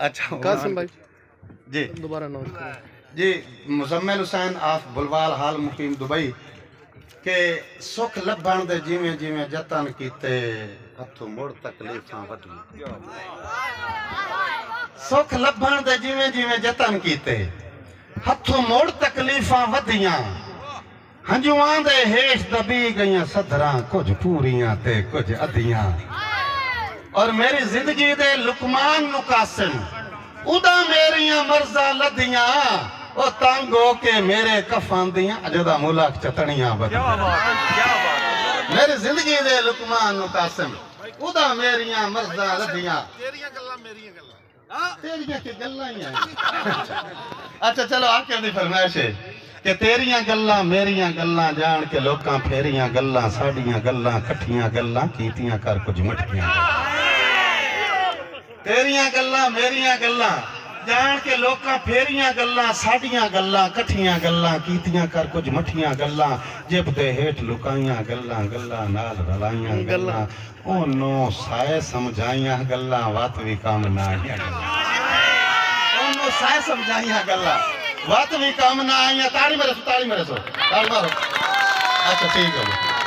अच्छा कासिम भाई जी। दोबारा नोट जी मुजम्मिल हुसैन आफ बुलवाल हाल मुकीम दुबई के सुख लभण दे जिवें जिवें जतन कीते हथों मुड़ तकलीफां वधी सुख लभण दे जिवें जिवें जतन कीते हथों मुड़ तकलीफां वधियाँ हंजुआं दे हेठ दबी गईयां सधरां कुछ पूरियाँ ते कुछ अधियाँ। ਔਰ ਮੇਰੀ ਜ਼ਿੰਦਗੀ ਦੇ ਲੁਕਮਾਨ ਨੂੰ ਕਾਸਿਮ ਉਹਦਾ ਮੇਰੀਆਂ ਮਰਜ਼ਾਂ ਲੱਧੀਆਂ ਉਹ ਤੰਗ ਹੋ ਕੇ ਮੇਰੇ ਕਫਾਂ ਦੀਆਂ ਅਜਦਾ ਮੁਲਕ ਚਤਣੀਆਂ ਬਦੀਆਂ ਬਾਤ ਹੈ ਕੀ ਬਾਤ ਹੈ ਮੇਰੀ ਜ਼ਿੰਦਗੀ ਦੇ ਲੁਕਮਾਨ ਨੂੰ ਕਾਸਿਮ ਉਹਦਾ ਮੇਰੀਆਂ ਮਰਜ਼ਾਂ ਲੱਧੀਆਂ तेरिया गल्ला मेरिया गल्ला ਤੇਰੀਆਂ ਕਿ ਗੱਲਾਂ ਹੀ ਆ ਅੱਛਾ ਚਲੋ ਆਖਿਰ ਦੀ ਫਰਮਾਇਸ਼ ਹੈ ਕਿ ਤੇਰੀਆਂ ਗੱਲਾਂ ਮੇਰੀਆਂ ਗੱਲਾਂ ਜਾਣ ਕੇ ਲੋਕਾਂ ਫੇਰੀਆਂ ਗੱਲਾਂ ਸਾਡੀਆਂ ਗੱਲਾਂ ਇਕੱਠੀਆਂ ਗੱਲਾਂ ਕੀਤੀਆਂ ਕਰ ਕੁਝ ਮਟਕੀਆਂ ਤੇਰੀਆਂ ਗੱਲਾਂ ਮੇਰੀਆਂ ਗੱਲਾਂ ਜਾਣ ਕੇ ਲੋਕਾਂ ਫੇਰੀਆਂ ਗੱਲਾਂ ਸਾਡੀਆਂ ਗੱਲਾਂ ਇਕੱਠੀਆਂ ਗੱਲਾਂ ਕੀਤੀਆਂ ਕਰ ਕੁਝ ਮਠੀਆਂ ਗੱਲਾਂ ਜਿਬ ਦੇ ਹੇਠ ਲੁਕਾਈਆਂ ਗੱਲਾਂ ਗੱਲਾਂ ਨਾਲ ਰਲਾਈਆਂ ਗੱਲਾਂ ਉਹਨੂੰ ਸਾਇ ਸਮਝਾਈਆਂ ਗੱਲਾਂ ਵਤ ਵੀ ਕੰਮ ਨਾ ਆਈਆਂ ਗੱਲਾਂ ਉਹਨੂੰ ਸਾਇ ਸਮਝਾਈਆਂ ਗੱਲਾਂ ਵਤ ਵੀ ਕੰਮ ਨਾ ਆਈਆਂ ਤਾੜੀ ਮੇਰੇ ਸੋ ਤਾੜੀ ਮੇਰੇ ਸੋ ਤਾੜੀ ਮਾਰੋ ਅੱਛਾ ਠੀਕ ਹੈ ਜੀ।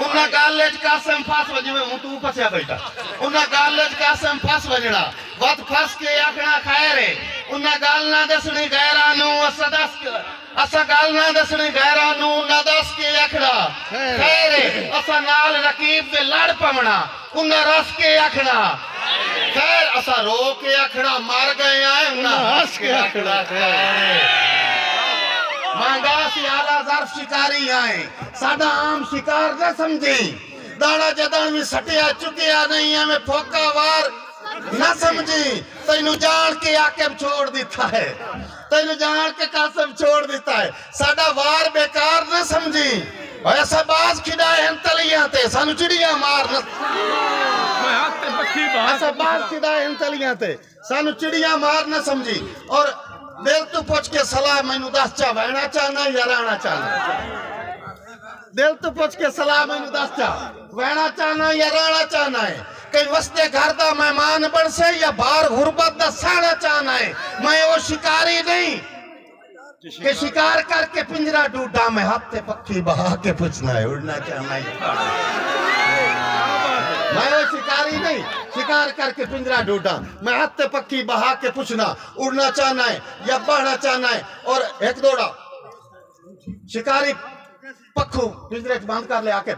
उन गाल कासम फास वजे में तू पछया बैठा। उन गाल कासम फास वजणा वत फास के आखणा खाए रे उन गाल ना दसणी गैरा नु असदस असा गाल ना दसणी गैरा नु नदस के आखणा खाए रे असा नाल रकीब दे लड़ पवणा उन रस के आखणा खैर असा रो के आखणा मर गए आए उन हंस के आखणा खैर मांगा से आला ज़र्फ शिकारी आए। सादा आम शिकार न समझे। दाड़ा जदन भी सटिया चुकिया नहीं है मैं फोका वार न समझे। तेन जान के आकम छोड़ दिता है। तेन जान के कासम छोड़ दिता है। सादा वार बेकार न समझी। ऐसा बाज खिदाए हैं तलियाँ ते। सानू चिड़िया मार ऐसा बाज खिदाए हैं तलियाँ ते। सानू चिड़िया मार न समझी। और दिल तू पुछ के सलाह मैं दस चा बहना चाहना या रहना चाहना दिल तू पुछ के सलाह मैं दस चा बहना चाहना या रहना चाहना है कई वस्ते घर का मेहमान बन से या बाहर गुरबत का साड़ा चा ना मैं वो शिकारी नहीं। के शिकार करके पिंजरा डूटा मैं हाथ से पक्षी बहा के पूछना है, उड़ना चाहना है मैं शिकारी नहीं, शिकार करके पिंजरा ढूंढा। मैं हत्ते पक्की बहा के पूछना, उड़ना चाहना है या बढ़ना चाहना है? और एक दौड़ा। शिकारी पखू पिंजरे बंद कर ले आके,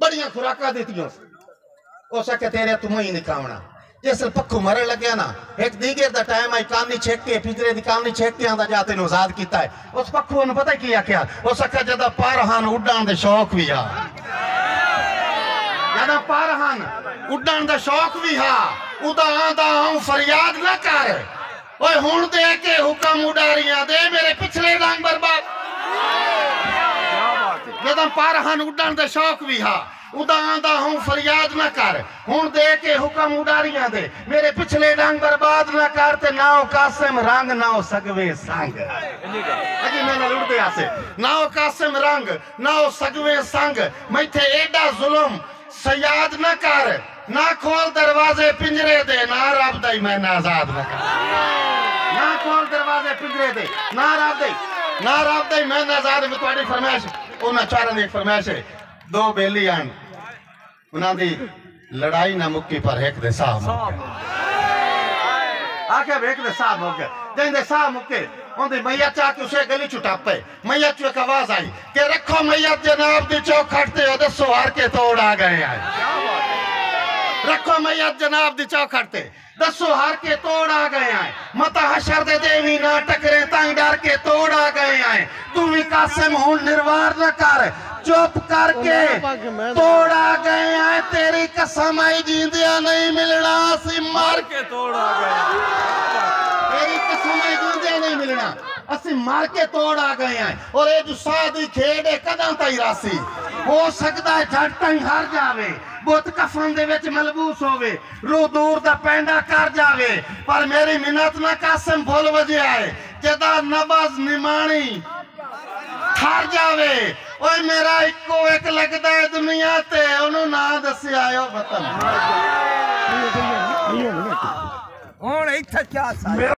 बढ़िया खुराक देती हूँ। हो सके तेरे तुम्हें ही निकावना जिस पक्खू मरन लगे ना, एक दीगे का टाइम आई, कानी छेक के पिंजरे की कानी छेक के आंदा जाते आज़ाद किया है। उस पखू ने पता की आख्या हो आख्या जदा पार हान उड़ान के शौक भी आ। ਆ ਜਦੋਂ ਪਰ ਹਨ। ਉੱਡਣ ਦਾ ਸ਼ੌਕ ਵੀ ਆ ਉਹਦਾ ਆਂਦਾ ਹੂੰ ਫਰਿਆਦ ਨਾ ਕਰ। ਓਏ ਹੁਣ ਦੇ ਕੇ ਹੁਕਮ ਉਡਾਰੀਆਂ ਦੇ ਮੇਰੇ ਪਿਛਲੇ ਰੰਗ ਬਰਬਾਦ। ਜਦੋਂ ਪਰ ਹਨ, ਉੱਡਣ ਦੇ ਸ਼ੌਕ ਵੀ ਆ ਉਹਦਾ ਆਂਦਾ ਹੂੰ ਫਰਿਆਦ ਨਾ ਕਰ। ਹੁਣ ਦੇ ਕੇ ਹੁਕਮ ਉਡਾਰੀਆਂ ਦੇ ਮੇਰੇ ਪਿਛਲੇ ਰੰਗ ਬਰਬਾਦ ਨਾ ਕਰ ਤੇ ਨਾ ਉਹ ਕਾਸਿਮ ਰੰਗ, ਨਾ ਉਹ ਸਗਵੇ ਸੰਗ। ਅਜੀ ਮੈਂ ਨਾਲ ਉੜਦੇ ਆਸੇ ਨਾ ਉਹ ਕਾਸਿਮ ਰੰਗ, ਨਾ ਉਹ ਸਗਵੇ ਸੰਗ। ਮੈਥੇ ਐਡਾ ਜ਼ੁਲਮ सयाद न कर, ना खोल दरवाजे पिंजरे दे, ना रब दई मैं आज़ाद न कर। ना खोल दरवाजे पिंजरे दे, ना रब दई ना रब दई मैं आज़ाद में तुम्हारी फरमाइश उन्हें चारों की फरमाइश है, दो बेली आन उन्हें दी लड़ाई ना मुक्की पर एक दे साहब आखे वेख दे साहब मुके दें दे मुके मैया चाह उसे गली छुटापे। मैया चो एक आवाज़ आई के रखो मैया जनाब दी चौखट दसो हर के तोड़ आ गए हैं। रखो मैया जनाब दी चौखट ते। दसो हर के तोड़ आ गए आए मता हशर दे देवी ना टकरे ताई डर के तोड़ आ गए आए तू भी कासिम हूँ निर्वार न कर चुप करके तोड़ आ गए आए तेरी कसम आई जींदिया नहीं मिलना सी मार के तोड़ आ गए तेरी कसम आई जींदिया नहीं मिलना असी मार के तोड़ आ गए हैं। और ये जो सादी खेड़े कदम तई रासी हो सकता है झट तई हार जावे। ਬੁੱਤ ਕਫਨ ਦੇ ਵਿੱਚ ਮਲਬੂਸ ਹੋਵੇ ਰੂਹ ਦੂਰ ਦਾ ਪੈਂਡਾ ਕਰ ਜਾਵੇ ਪਰ ਮੇਰੀ ਮਿੰਨਤ ਨਾ ਕਾਸਮ ਭੁੱਲ ਵਜਿਆ ਹੈ ਜਦਾ ਨਬਜ਼ ਨਿਮਾਣੀ ਠਰ ਜਾਵੇ। ਓਏ ਮੇਰਾ ਇੱਕੋ ਇੱਕ ਲੱਗਦਾ ਹੈ ਦੁਨੀਆ ਤੇ ਉਹਨੂੰ ਨਾ ਦੱਸਿਆ ਓ ਵਤਨ। ਹੁਣ ਇੱਥੇ ਕਿਆ ਸਾ